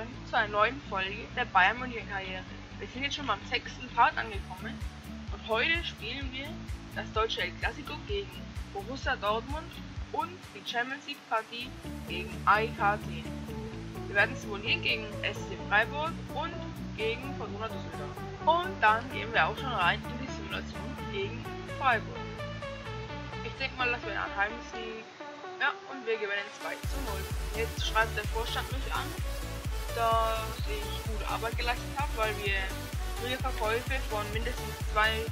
willkommen zu einer neuen Folge der Bayern München Karriere. Wir sind jetzt schon beim sechsten Part angekommen und heute spielen wir das deutsche El Clasico gegen Borussia Dortmund und die Champions League Partie gegen AEK Athen. Wir werden simulieren gegen SC Freiburg und gegen Fortuna Düsseldorf. Und dann gehen wir auch schon rein in die Simulation gegen Freiburg. Ich denke mal, dass wir einen Heimsieg ja, und wir gewinnen 2 zu 0. Jetzt schreibt der Vorstand mich an, dass ich gute Arbeit geleistet habe, weil wir frühe Verkäufe von mindestens 2,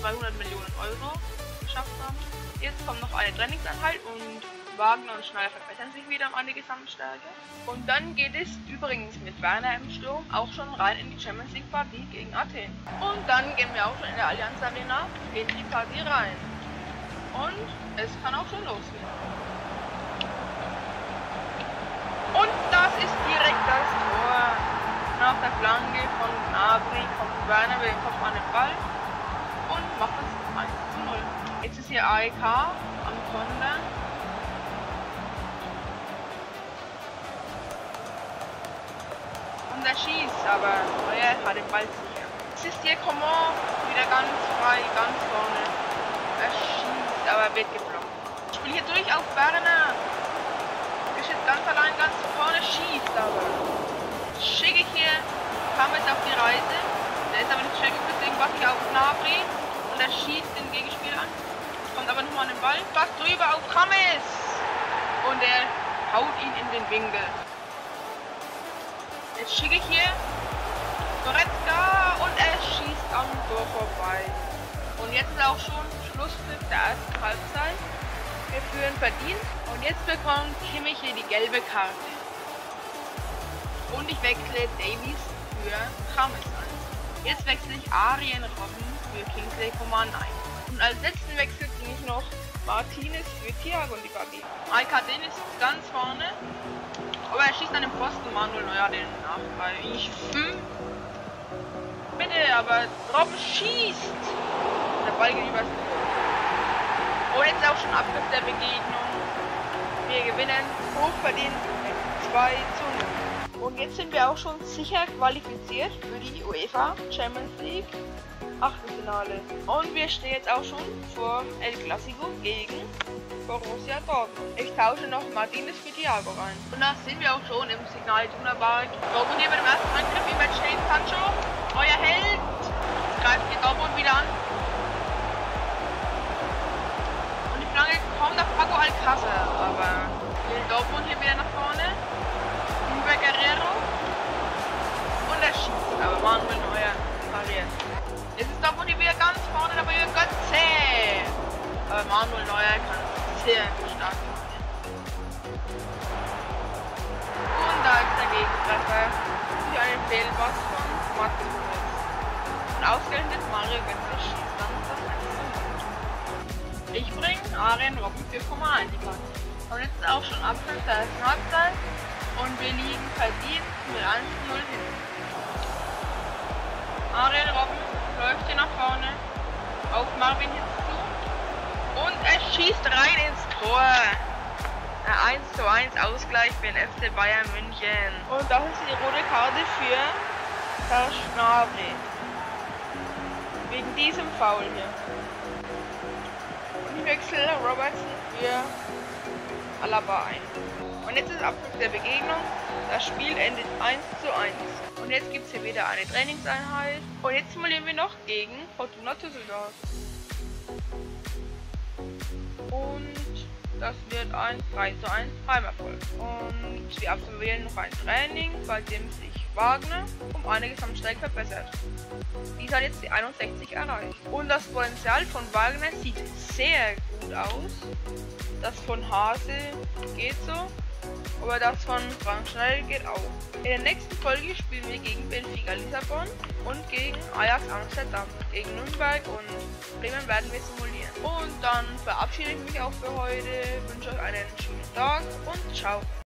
200 Millionen Euro geschafft haben. Jetzt kommt noch eine Trainingseinheit und Wagner und Schneider verbessern sich wieder um eine Gesamtstärke. Und dann geht es übrigens mit Werner im Sturm auch schon rein in die Champions League Partie gegen Athen. Und dann gehen wir auch schon in der Allianz Arena in die Partie rein. Und es kann auch schon losgehen. Flanke von Gnabry kommt Werner Kopf an den Ball und macht das 1 zu 0. Jetzt ist hier AEK am Konter. Und er schießt, aber er hat den Ball sicher. Jetzt ist hier Coman wieder ganz frei, ganz vorne. Er schießt, aber er wird geblockt. Ich spiele hier durch auf Werner jetzt ganz allein ganz vorne schießt, aber schicke ich hier kam jetzt auf die Reise. Der ist aber nicht schick, deswegen warte ich auf Nabri und er schießt den Gegenspieler an. Kommt aber nochmal an den Ball. Fast drüber auf Rames. Und er haut ihn in den Winkel. Jetzt schicke ich hier Goretzka und er schießt am Tor vorbei. Und jetzt ist auch schon Schlusspfiff der ersten Halbzeit. Wir führen verdient und jetzt bekommt Kimmich hier die gelbe Karte. Und ich wechsle Davies für James ein. Jetzt wechsle ich Arien Robben für Kingsley Coman ein. Und als letzten Wechsel bringe ich noch Martinez für Thiago in die Partie. Alcaden ist ganz vorne, aber er schießt an den Posten Manuel Neuer den nach. Weil ich hm, bitte, aber Robben schießt. Der Ball geht übers und jetzt auch schon Abgriff der Begegnung. Wir gewinnen hochverdient 2 zu 0. Und jetzt sind wir auch schon sicher qualifiziert für die UEFA Champions League Achtelfinale. Und wir stehen jetzt auch schon vor El Clasico gegen Borussia Dortmund. Ich tausche noch Martinez für Thiago rein. Und da sind wir auch schon im Signal Iduna Park. Dortmund hier mit dem ersten Angriff, steht Sancho. Euer Held greift hier Dortmund wieder an. kommt auf Paco Alcázar, aber will Dortmund hier wieder nach vorne. Guerrero. Und er schießt, aber Manuel Neuer pariert. Jetzt ist hier wieder ganz vorne, aber ihr Götze. Aber Manuel Neuer kann sehr stark machen. Und da ist der Gegentreffer durch einen Fehlpass von Mats Und ausgerechnet Mario Götze schießt dann das 1 ich bringe Arjen Robben für Komma in die Partie. Und jetzt ist auch schon Abschluss der Halbzeit und wir liegen verdient mit 1 0 hin. Arjen Robben läuft hier nach vorne auf Marvin jetzt zu und er schießt rein ins Tor. Der 1 zu 1 Ausgleich für den FC Bayern München. Und das ist die rote Karte für Herr Schnabri. Wegen diesem Foul hier. Wechsel Robertson für Alaba ein. Und jetzt ist Abschluss der Begegnung. Das Spiel endet 1 zu 1. Und jetzt gibt es hier wieder eine Trainingseinheit. Und jetzt simulieren wir noch gegen Fortuna Düsseldorf. Und das wird ein 3 zu 1 Heimerfolg. Und wir absolvieren noch ein Training, bei dem sich Wagner um einiges am Steig verbessert. Dies hat jetzt die 61 erreicht. Und das Potenzial von Wagner sieht sehr gut aus. Das von Hase geht so. Aber das von Frank Schnell geht auch. In der nächsten Folge spielen wir gegen Benfica Lissabon und gegen Ajax Amsterdam. Gegen Nürnberg und Bremen werden wir simulieren. Und dann verabschiede ich mich auch für heute, wünsche euch einen schönen Tag und ciao.